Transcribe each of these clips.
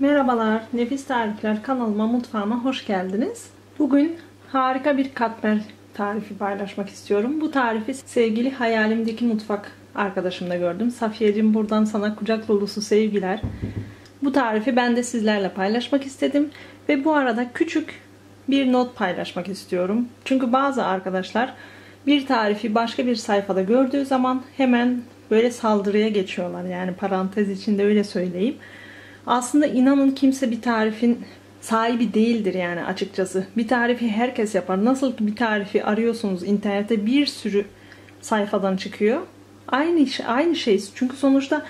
Merhabalar, Nefis Tarifler kanalıma, mutfağıma hoş geldiniz. Bugün harika bir katmer tarifi paylaşmak istiyorum. Bu tarifi sevgili hayalimdeki mutfak arkadaşımda gördüm. Safiyeciğim buradan sana kucak dolusu sevgiler. Bu tarifi ben de sizlerle paylaşmak istedim. Ve bu arada küçük bir not paylaşmak istiyorum. Çünkü bazı arkadaşlar bir tarifi başka bir sayfada gördüğü zaman hemen böyle saldırıya geçiyorlar. Yani parantez içinde öyle söyleyeyim. Aslında inanın kimse bir tarifin sahibi değildir yani açıkçası. Bir tarifi herkes yapar. Nasıl ki bir tarifi arıyorsunuz internette bir sürü sayfadan çıkıyor. Aynı aynı şey. Çünkü sonuçta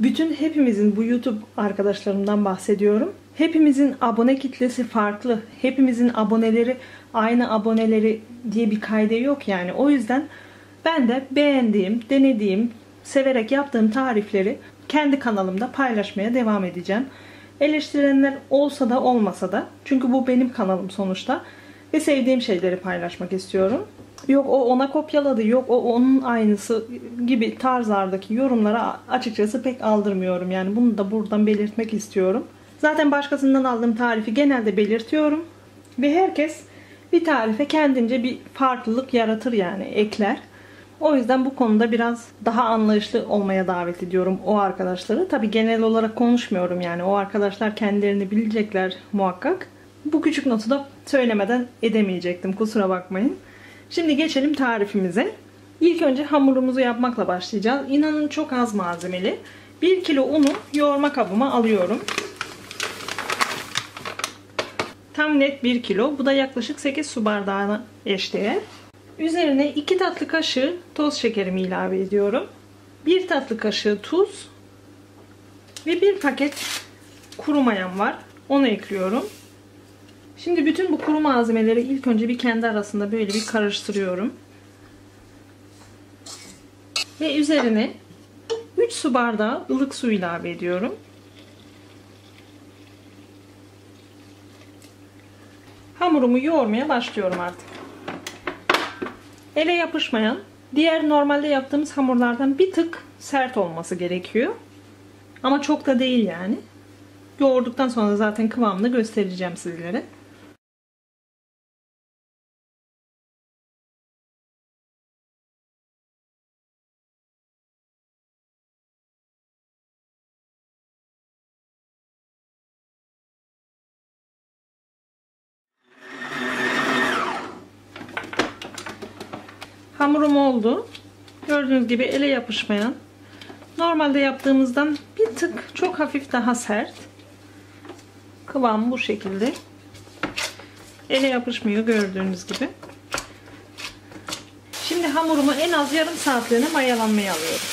bütün hepimizin bu YouTube arkadaşlarımdan bahsediyorum. Hepimizin abone kitlesi farklı. Hepimizin aboneleri aynı aboneleri diye bir kaydı yok yani. O yüzden ben de beğendiğim, denediğim, severek yaptığım tarifleri kendi kanalımda paylaşmaya devam edeceğim. Eleştirenler olsa da olmasa da çünkü bu benim kanalım sonuçta ve sevdiğim şeyleri paylaşmak istiyorum. Yok o ona kopyaladı, yok o onun aynısı gibi tarzlardaki yorumlara açıkçası pek aldırmıyorum. Yani bunu da buradan belirtmek istiyorum. Zaten başkasından aldığım tarifi genelde belirtiyorum. Ve herkes bir tarife kendince bir farklılık yaratır yani ekler. O yüzden bu konuda biraz daha anlayışlı olmaya davet ediyorum o arkadaşları. Tabi genel olarak konuşmuyorum yani o arkadaşlar kendilerini bilecekler muhakkak. Bu küçük notu da söylemeden edemeyecektim kusura bakmayın. Şimdi geçelim tarifimize. İlk önce hamurumuzu yapmakla başlayacağız. İnanın çok az malzemeli. 1 kilo unu yoğurma kabıma alıyorum. Tam net 1 kilo. Bu da yaklaşık 8 su bardağına eşdeğer. Üzerine 2 tatlı kaşığı toz şekerimi ilave ediyorum. 1 tatlı kaşığı tuz ve 1 paket kuru mayam var. Onu ekliyorum. Şimdi bütün bu kuru malzemeleri ilk önce bir kendi arasında böyle bir karıştırıyorum. Ve üzerine 3 su bardağı ılık su ilave ediyorum. Hamurumu yoğurmaya başlıyorum artık. Ele yapışmayan, diğer normalde yaptığımız hamurlardan bir tık sert olması gerekiyor. Ama çok da değil yani. Yoğurduktan sonra zaten kıvamını göstereceğim sizlere. Hamurum oldu. Gördüğünüz gibi ele yapışmayan. Normalde yaptığımızdan bir tık çok hafif daha sert. Kıvam bu şekilde. Ele yapışmıyor gördüğünüz gibi. Şimdi hamurumu en az yarım saatliğine mayalanmaya alıyorum.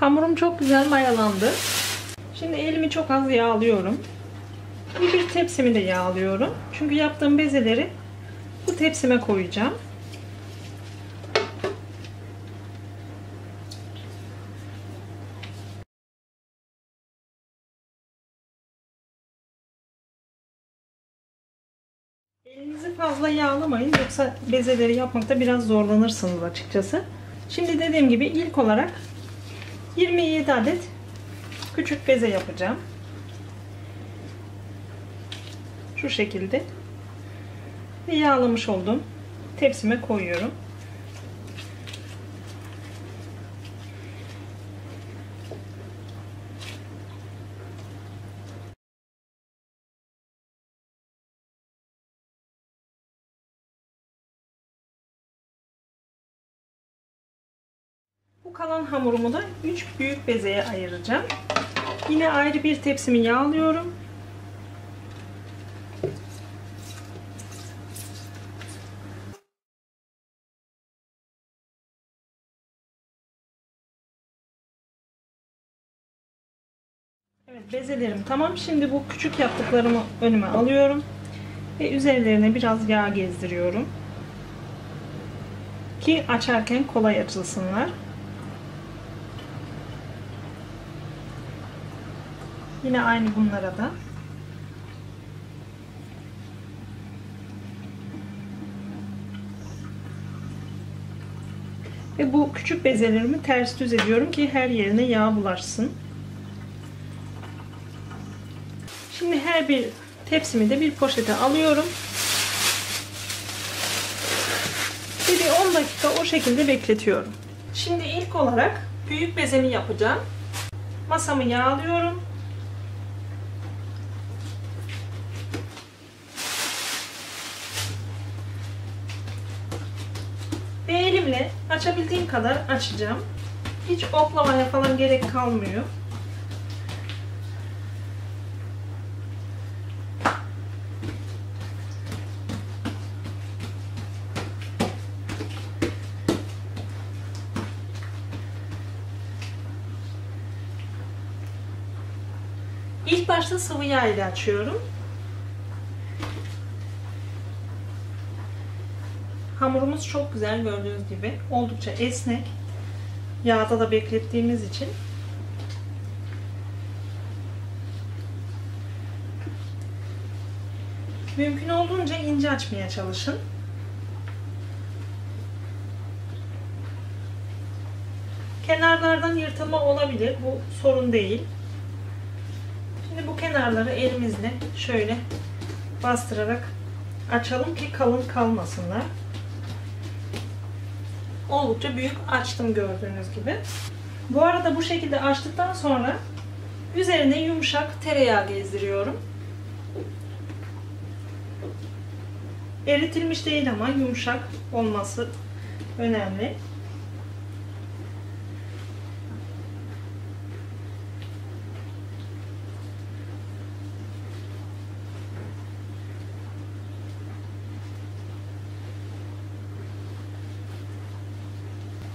Hamurum çok güzel mayalandı. Şimdi elimi çok az yağlıyorum. Bir, bir tepsimi de yağlıyorum. Çünkü yaptığım bezeleri bu tepsime koyacağım. Elinizi fazla yağlamayın yoksa bezeleri yapmakta biraz zorlanırsınız açıkçası. Şimdi dediğim gibi ilk olarak 27 adet küçük beze yapacağım. Şu şekilde. Ve yağlamış oldum. Tepsime koyuyorum. Bu kalan hamurumu da 3 büyük bezeye ayıracağım. Yine ayrı bir tepsimi yağlıyorum. Bezelerim tamam. Şimdi bu küçük yaptıklarımı önüme alıyorum. Ve üzerlerine biraz yağ gezdiriyorum. Ki açarken kolay açılsınlar. Yine aynı bunlara da. Ve bu küçük bezelerimi ters düz ediyorum ki her yerine yağ bulaşsın. Şimdi her bir tepsimi de bir poşete alıyorum. Ve bir 10 dakika o şekilde bekletiyorum. Şimdi ilk olarak büyük bezemi yapacağım. Masamı yağlıyorum. Ve elimle açabildiğim kadar açacağım. Hiç oklamaya falan gerek kalmıyor. İlk başta sıvı yağ ile açıyorum. Hamurumuz çok güzel gördüğünüz gibi. Oldukça esnek. Yağda da beklettiğimiz için. Mümkün olduğunca ince açmaya çalışın. Kenarlardan yırtılma olabilir. Bu sorun değil. Şimdi bu kenarları elimizle şöyle bastırarak açalım ki kalın kalmasınlar. Oldukça büyük açtım gördüğünüz gibi. Bu arada bu şekilde açtıktan sonra üzerine yumuşak tereyağı gezdiriyorum. Eritilmiş değil ama yumuşak olması önemli.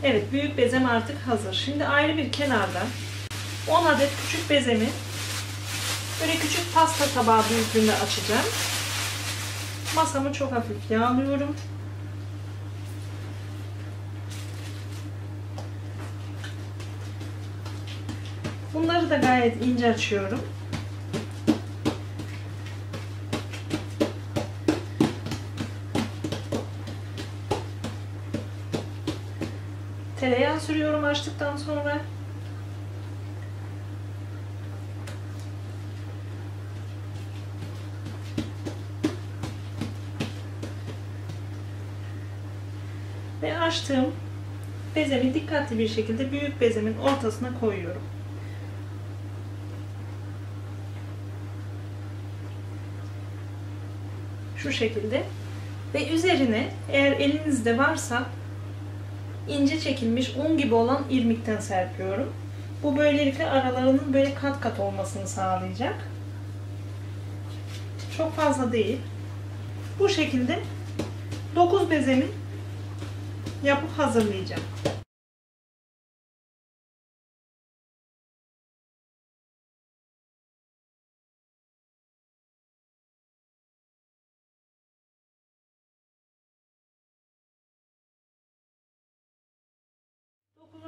Evet büyük bezem artık hazır. Şimdi ayrı bir kenarda 10 adet küçük bezemi böyle küçük pasta tabağı büyüklüğünde açacağım. Masamı çok hafif yağlıyorum. Bunları da gayet ince açıyorum. Tereyağı sürüyorum açtıktan sonra. Ve açtığım bezemi dikkatli bir şekilde büyük bezemin ortasına koyuyorum. Şu şekilde. Ve üzerine eğer elinizde varsa ince çekilmiş un gibi olan irmikten serpiyorum. Bu böylelikle aralarının böyle kat kat olmasını sağlayacak. Çok fazla değil. Bu şekilde 9 bezemi yapıp hazırlayacağım.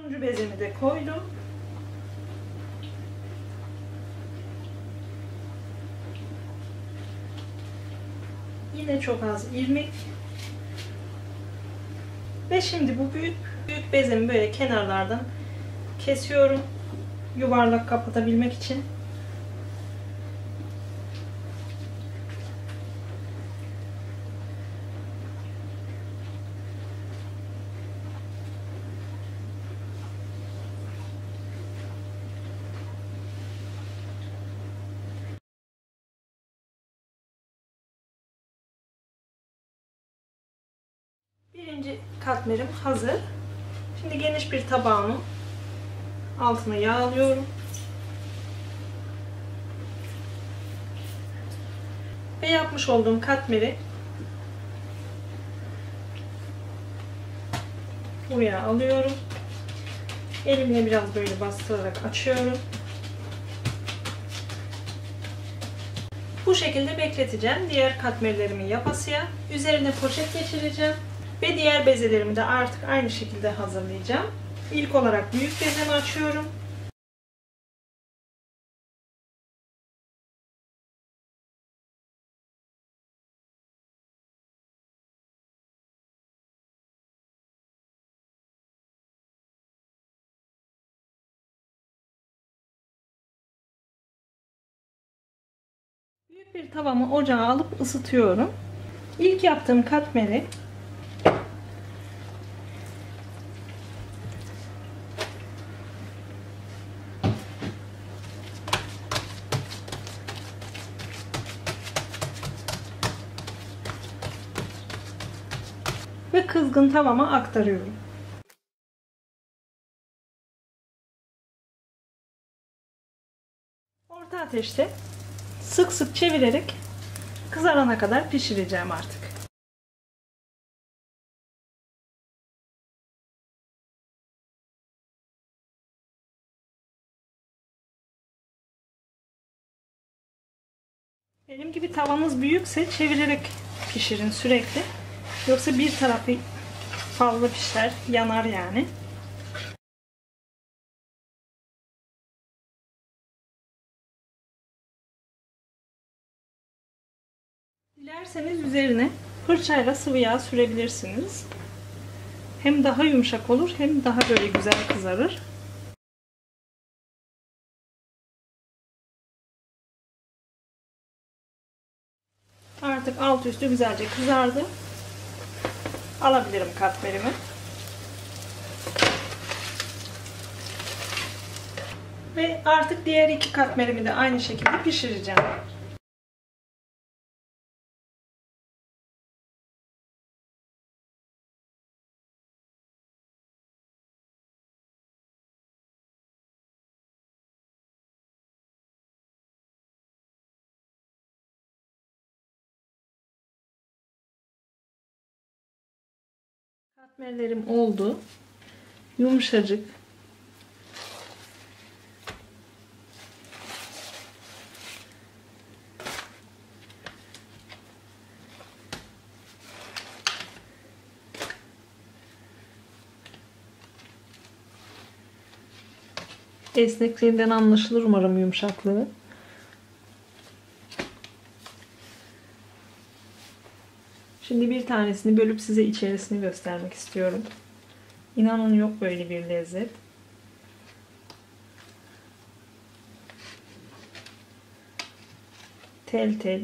Dokuzuncu bezemi de koydum. Yine çok az irmik. Ve şimdi bu büyük büyük bezemi böyle kenarlardan kesiyorum. Yuvarlak kapatabilmek için. Birinci katmerim hazır. Şimdi geniş bir tabağımın altına yağlıyorum. Ve yapmış olduğum katmeri buraya alıyorum. Elimle biraz böyle bastırarak açıyorum. Bu şekilde bekleteceğim. Diğer katmerlerimi yapasıya. Üzerine poşet geçireceğim. Ve diğer bezelerimi de artık aynı şekilde hazırlayacağım. İlk olarak büyük bezemi açıyorum. Büyük bir tavamı ocağa alıp ısıtıyorum. İlk yaptığım katmeri kızgın tavama aktarıyorum. Orta ateşte sık sık çevirerek kızarana kadar pişireceğim artık. Benim gibi tavanız büyükse çevirerek pişirin sürekli. Yoksa bir tarafı fazla pişer, yanar yani. Dilerseniz üzerine fırçayla sıvı yağ sürebilirsiniz. Hem daha yumuşak olur hem daha böyle güzel kızarır. Artık alt üstü güzelce kızardı. Alabilirim katmerimi. Ve artık diğer iki katmerimi de aynı şekilde pişireceğim. Katmerlerim oldu. Yumuşacık. Esnekliğinden anlaşılır umarım yumuşaklığı. Şimdi bir tanesini bölüp size içerisini göstermek istiyorum. İnanın yok böyle bir lezzet. Tel tel.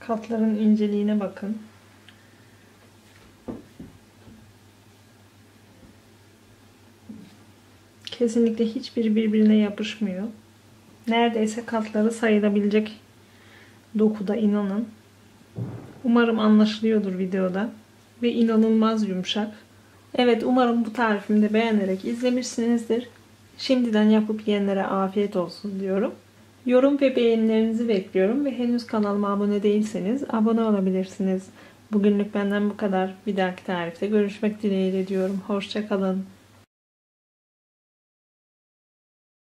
Katların inceliğine bakın. Kesinlikle hiçbiri birbirine yapışmıyor. Neredeyse katları sayılabilecek dokuda inanın. Umarım anlaşılıyordur videoda. Ve inanılmaz yumuşak. Evet umarım bu tarifimi de beğenerek izlemişsinizdir. Şimdiden yapıp yiyenlere afiyet olsun diyorum. Yorum ve beğenilerinizi bekliyorum ve henüz kanalıma abone değilseniz abone olabilirsiniz. Bugünlük benden bu kadar. Bir dahaki tarifte görüşmek dileğiyle diyorum. Hoşçakalın.